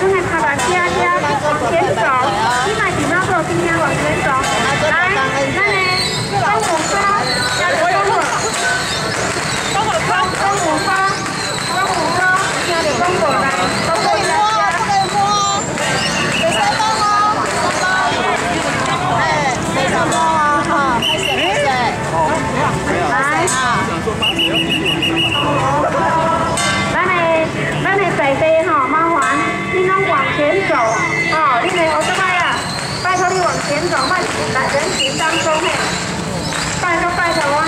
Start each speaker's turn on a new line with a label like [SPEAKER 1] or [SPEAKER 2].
[SPEAKER 1] 正在爬爬加加往前走，你来比那个今天往前走，来，来，前转换，来，人群当中面，拜托拜托啊。